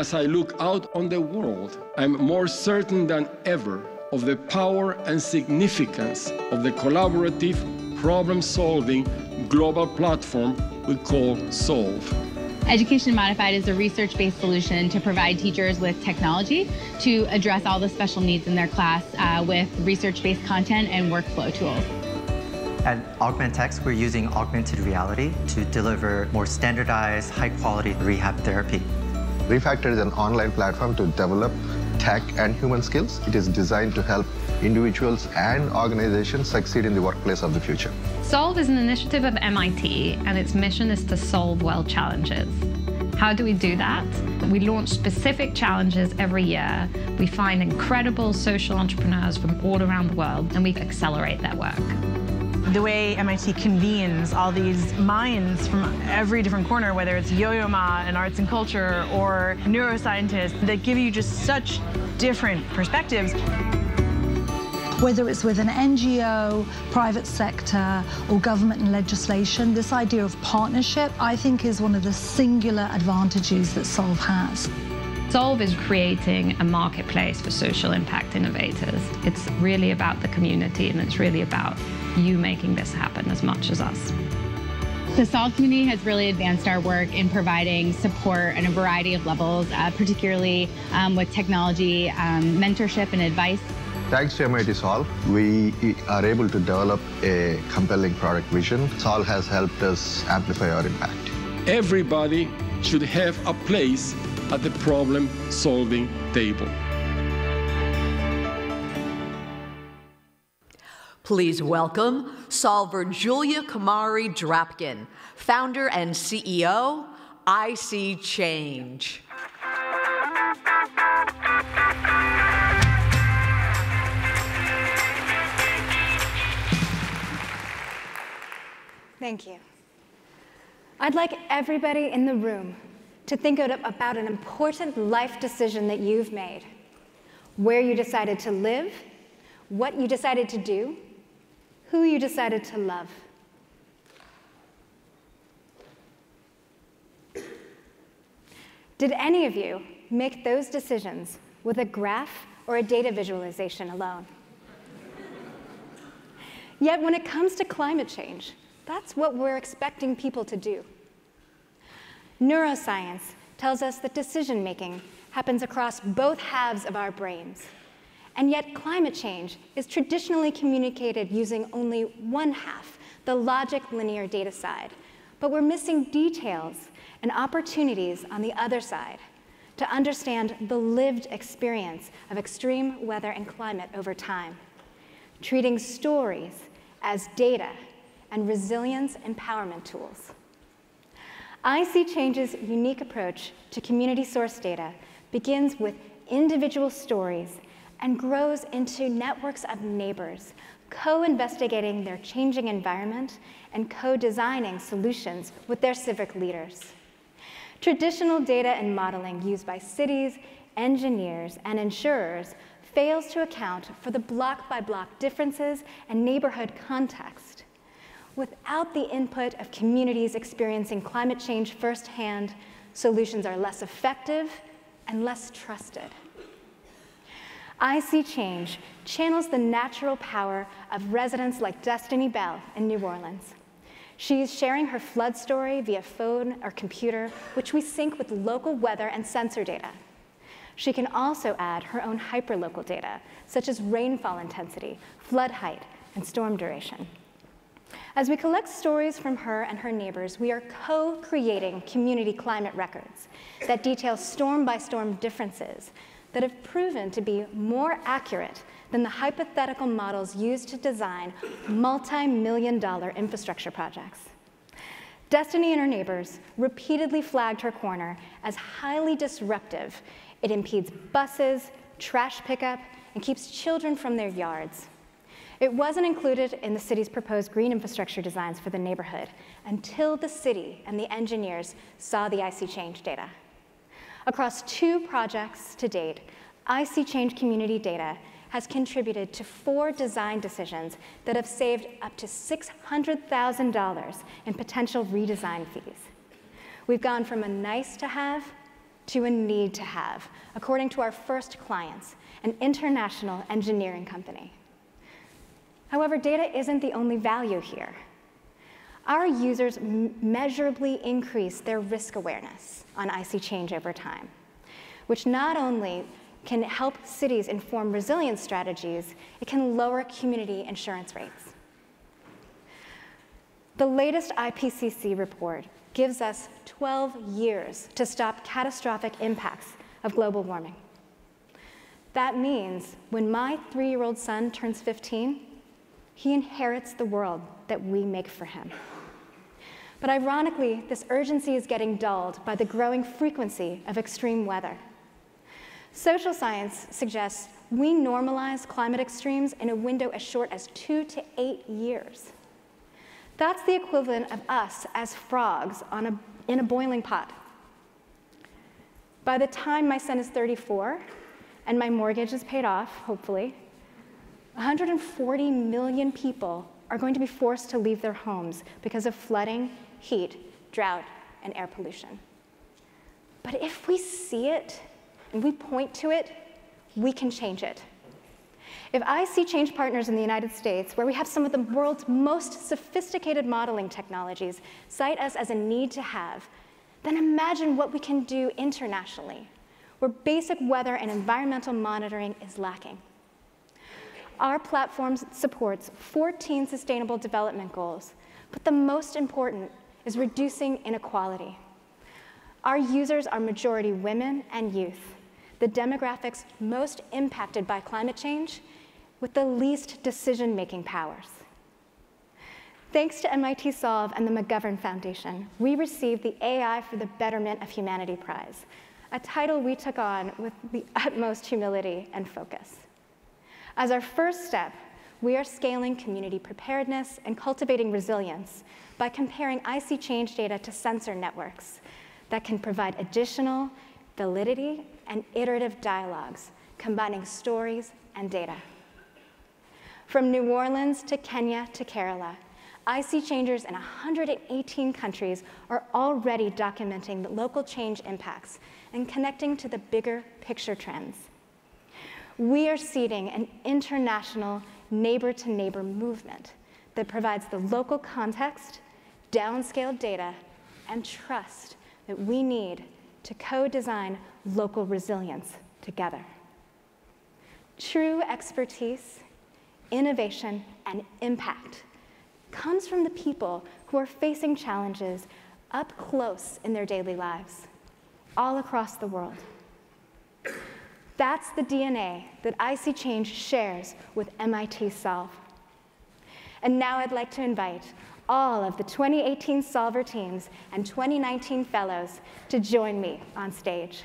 As I look out on the world, I'm more certain than ever of the power and significance of the collaborative, problem solving global platform we call SOLVE. Education Modified is a research based solution to provide teachers with technology to address all the special needs in their class uh, with research based content and workflow tools. At Augmentex, we're using augmented reality to deliver more standardized, high quality rehab therapy. Refactor is an online platform to develop tech and human skills. It is designed to help individuals and organizations succeed in the workplace of the future. Solve is an initiative of MIT, and its mission is to solve world challenges. How do we do that? We launch specific challenges every year. We find incredible social entrepreneurs from all around the world, and we accelerate their work the way MIT convenes all these minds from every different corner, whether it's Yo-Yo Ma in arts and culture or neuroscientists, that give you just such different perspectives whether it's with an NGO, private sector, or government and legislation, this idea of partnership, I think, is one of the singular advantages that Solve has. Solve is creating a marketplace for social impact innovators. It's really about the community and it's really about you making this happen as much as us. The Solve community has really advanced our work in providing support on a variety of levels, uh, particularly um, with technology, um, mentorship, and advice. Thanks to MIT Solve, we are able to develop a compelling product vision. Solve has helped us amplify our impact. Everybody should have a place at the problem solving table. Please welcome solver Julia Kumari Drapkin, founder and CEO, ISeeChange. Thank you. I'd like everybody in the room to think about an important life decision that you've made where you decided to live, what you decided to do, who you decided to love. Did any of you make those decisions with a graph or a data visualization alone? Yet when it comes to climate change, that's what we're expecting people to do. Neuroscience tells us that decision making happens across both halves of our brains. And yet, climate change is traditionally communicated using only one half, the logic linear data side. But we're missing details and opportunities on the other side to understand the lived experience of extreme weather and climate over time, treating stories as data and resilience empowerment tools. ISeeChange's unique approach to community source data begins with individual stories and grows into networks of neighbors, co-investigating their changing environment and co-designing solutions with their civic leaders. Traditional data and modeling used by cities, engineers, and insurers fails to account for the block-by-block -block differences and neighborhood context. Without the input of communities experiencing climate change firsthand, solutions are less effective and less trusted. ISeeChange channels the natural power of residents like Destiny Bell in New Orleans. She's sharing her flood story via phone or computer, which we sync with local weather and sensor data. She can also add her own hyperlocal data, such as rainfall intensity, flood height, and storm duration. As we collect stories from her and her neighbors, we are co-creating community climate records that detail storm-by-storm -storm differences that have proven to be more accurate than the hypothetical models used to design multi-million dollar infrastructure projects. Destiny and her neighbors repeatedly flagged her corner as highly disruptive. It impedes buses, trash pickup, and keeps children from their yards. It wasn't included in the city's proposed green infrastructure designs for the neighborhood until the city and the engineers saw the ISeeChange data. Across two projects to date, ISeeChange Community Data has contributed to four design decisions that have saved up to $600,000 in potential redesign fees. We've gone from a nice to have to a need to have, according to our first clients, an international engineering company. However, data isn't the only value here. Our users measurably increase their risk awareness on ISeeChange over time, which not only can help cities inform resilience strategies, it can lower community insurance rates. The latest IPCC report gives us 12 years to stop catastrophic impacts of global warming. That means when my three-year-old son turns 15, he inherits the world that we make for him. But ironically, this urgency is getting dulled by the growing frequency of extreme weather. Social science suggests we normalize climate extremes in a window as short as two to eight years. That's the equivalent of us as frogs on a, in a boiling pot. By the time my son is 34 and my mortgage is paid off, hopefully, 140 million people are going to be forced to leave their homes because of flooding, heat, drought, and air pollution. But if we see it and we point to it, we can change it. If I see change partners in the United States, where we have some of the world's most sophisticated modeling technologies, cite us as a need to have, then imagine what we can do internationally, where basic weather and environmental monitoring is lacking. Our platform supports 14 sustainable development goals, but the most important is reducing inequality. Our users are majority women and youth, the demographics most impacted by climate change with the least decision-making powers. Thanks to MIT Solve and the McGovern Foundation, we received the AI for the Betterment of Humanity Prize, a title we took on with the utmost humility and focus. As our first step, we are scaling community preparedness and cultivating resilience by comparing ISeeChange data to sensor networks that can provide additional validity and iterative dialogues, combining stories and data. From New Orleans to Kenya to Kerala, ISeeChangers in 118 countries are already documenting the local change impacts and connecting to the bigger picture trends. We are seeding an international neighbor-to-neighbor movement that provides the local context, downscaled data, and trust that we need to co-design local resilience together. True expertise innovation, and impact comes from the people who are facing challenges up close in their daily lives, all across the world. That's the DNA that ISeeChange shares with MIT Solve. And now I'd like to invite all of the 2018 Solver teams and 2019 fellows to join me on stage.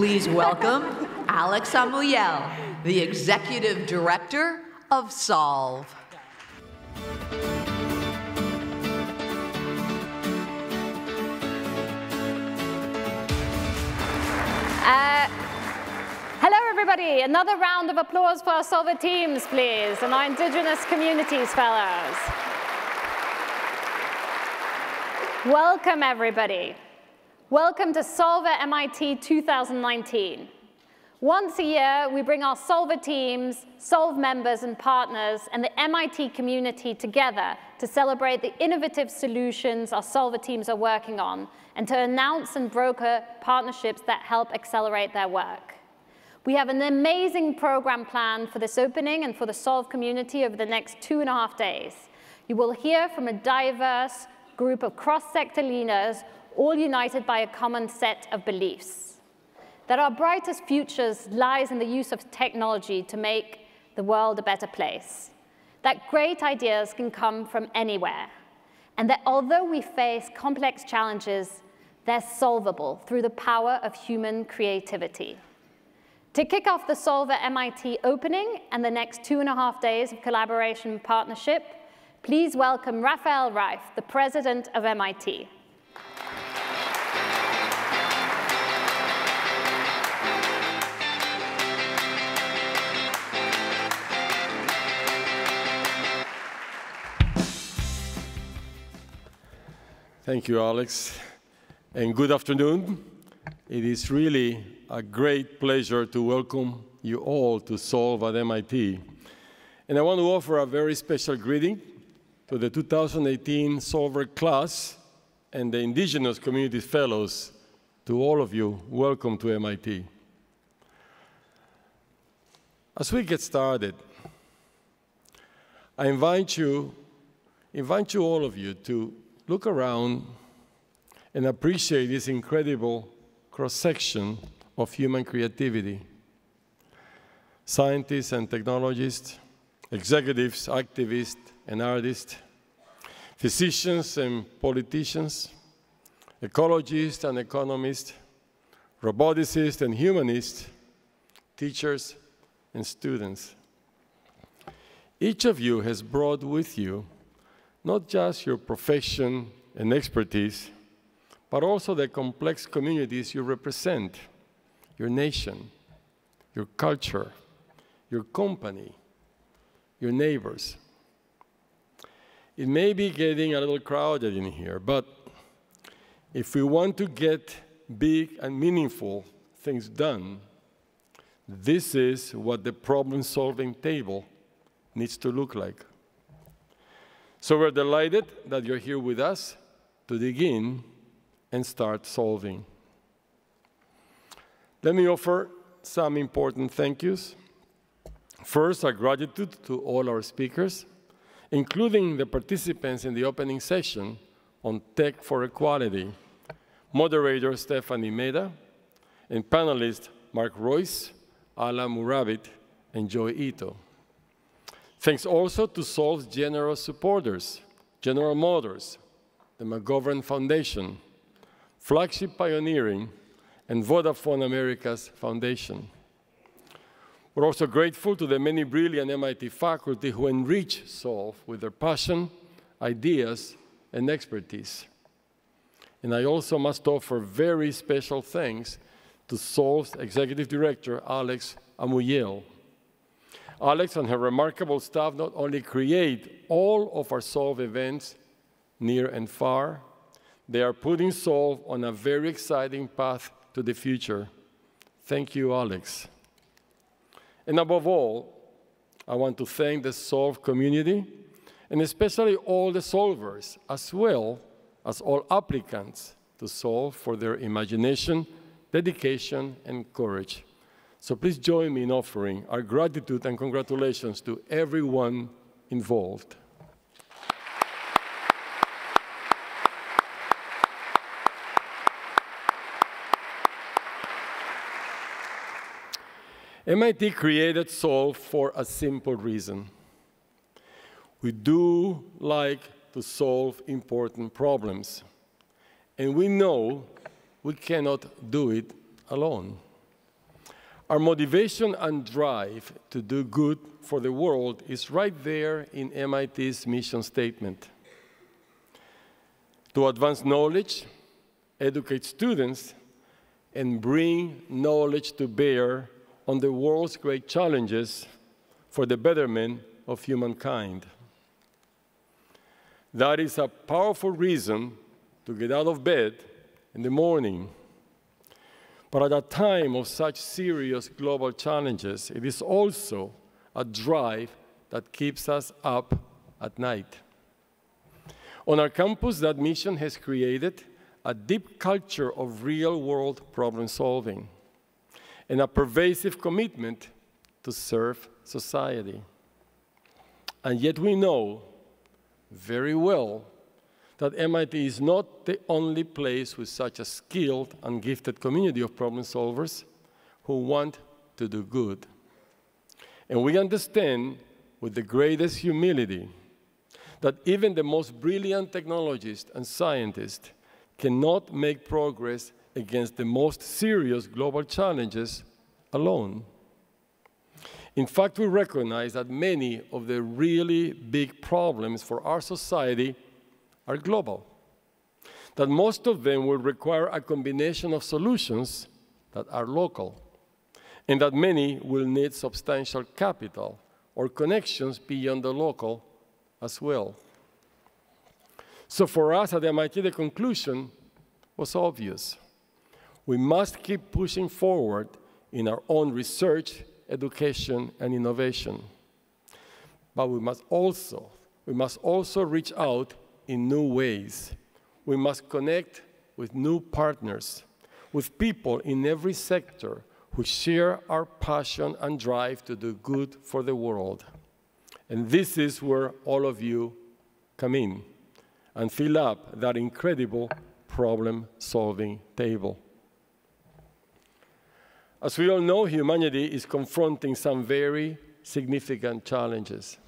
Please welcome Alex Amouyel, the Executive Director of Solve. Uh, hello, everybody. Another round of applause for our Solver teams, please, and our Indigenous Communities Fellows. Welcome, everybody. Welcome to Solver MIT 2019. Once a year, we bring our Solver teams, Solve members and partners, and the MIT community together to celebrate the innovative solutions our Solver teams are working on and to announce and broker partnerships that help accelerate their work. We have an amazing program planned for this opening and for the Solve community over the next two and a half days. You will hear from a diverse group of cross-sector leaders all united by a common set of beliefs. that our brightest futures lies in the use of technology to make the world a better place. That great ideas can come from anywhere. And that although we face complex challenges, they're solvable through the power of human creativity. To kick off the Solve at MIT opening and the next two and a half days of collaboration and partnership, please welcome Rafael Reif, the president of MIT. Thank you, Alex, and good afternoon. It is really a great pleasure to welcome you all to Solve at MIT. And I want to offer a very special greeting to the 2018 Solver class and the Indigenous Community Fellows. To all of you, welcome to MIT. As we get started, I invite you, invite you all of you to look around and appreciate this incredible cross-section of human creativity. Scientists and technologists, executives, activists, and artists, physicians and politicians, ecologists and economists, roboticists and humanists, teachers and students. Each of you has brought with you not just your profession and expertise, but also the complex communities you represent, your nation, your culture, your company, your neighbors. It may be getting a little crowded in here, but if we want to get big and meaningful things done, this is what the problem solving table needs to look like. So we're delighted that you're here with us to dig in and start solving. Let me offer some important thank yous. First, our gratitude to all our speakers, including the participants in the opening session on Tech for Equality, moderator Stephanie Mehta, and panelists Mark Royce, Alaa Murabit, and Joi Ito. Thanks also to Solve's generous supporters, General Motors, the McGovern Foundation, Flagship Pioneering, and Vodafone Americas Foundation. We're also grateful to the many brilliant MIT faculty who enrich Solve with their passion, ideas, and expertise. And I also must offer very special thanks to Solve's Executive Director, Alex Amouyel, Alex and her remarkable staff not only create all of our Solve events near and far, they are putting Solve on a very exciting path to the future. Thank you, Alex. And above all, I want to thank the Solve community, and especially all the solvers, as well as all applicants to Solve for their imagination, dedication, and courage. So please join me in offering our gratitude and congratulations to everyone involved. MIT created Solve for a simple reason. We do like to solve important problems, and we know we cannot do it alone. Our motivation and drive to do good for the world is right there in MIT's mission statement. To advance knowledge, educate students, and bring knowledge to bear on the world's great challenges for the betterment of humankind. That is a powerful reason to get out of bed in the morning but at a time of such serious global challenges, it is also a drive that keeps us up at night. On our campus, that mission has created a deep culture of real world problem solving and a pervasive commitment to serve society. And yet, we know very well that MIT is not the only place with such a skilled and gifted community of problem solvers, who want to do good. And we understand with the greatest humility that even the most brilliant technologists and scientists cannot make progress against the most serious global challenges alone. In fact, we recognize that many of the really big problems for our society are global, that most of them will require a combination of solutions that are local, and that many will need substantial capital or connections beyond the local as well. So for us at the MIT, the conclusion was obvious. We must keep pushing forward in our own research, education, and innovation. But we must also, we must also reach out in new ways. We must connect with new partners, with people in every sector who share our passion and drive to do good for the world. And this is where all of you come in and fill up that incredible problem solving table. As we all know, humanity is confronting some very significant challenges.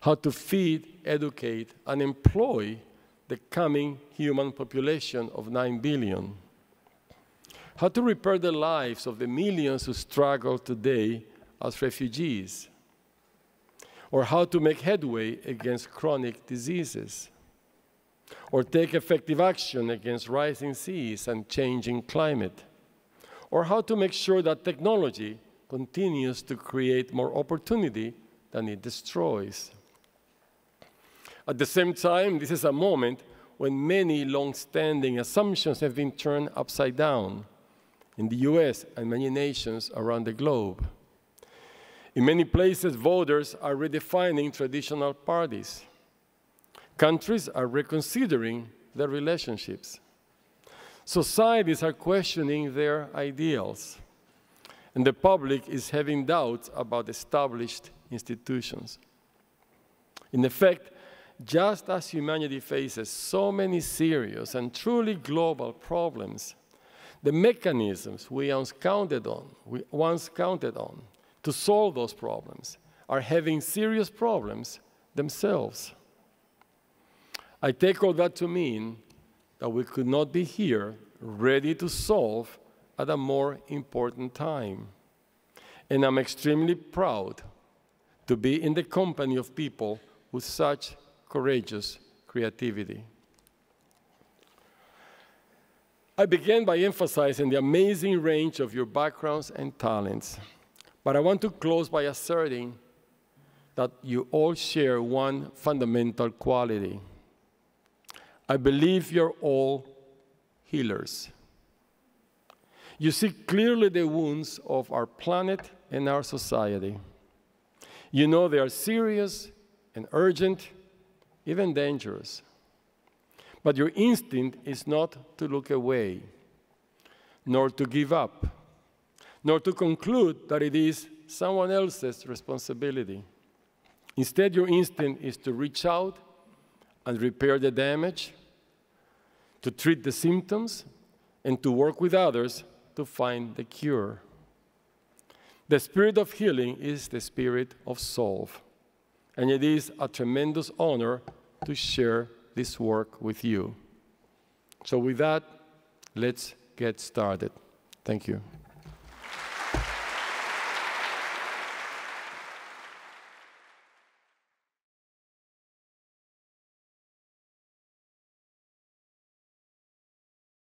How to feed, educate, and employ the coming human population of 9 billion. How to repair the lives of the millions who struggle today as refugees. Or how to make headway against chronic diseases. Or take effective action against rising seas and changing climate or how to make sure that technology continues to create more opportunity than it destroys. At the same time, this is a moment when many long-standing assumptions have been turned upside down in the US and many nations around the globe. In many places, voters are redefining traditional parties. Countries are reconsidering their relationships. Societies are questioning their ideals, and the public is having doubts about established institutions. In effect, just as humanity faces so many serious and truly global problems, the mechanisms we once counted on, we once counted on to solve those problems are having serious problems themselves. I take all that to mean that we could not be here ready to solve at a more important time. And I'm extremely proud to be in the company of people with such courageous creativity. I began by emphasizing the amazing range of your backgrounds and talents, but I want to close by asserting that you all share one fundamental quality I believe you're all healers. You see clearly the wounds of our planet and our society. You know they are serious and urgent, even dangerous. But your instinct is not to look away, nor to give up, nor to conclude that it is someone else's responsibility. Instead, your instinct is to reach out and repair the damage to treat the symptoms, and to work with others to find the cure. The spirit of healing is the spirit of solve, and it is a tremendous honor to share this work with you. So, with that, let's get started. Thank you.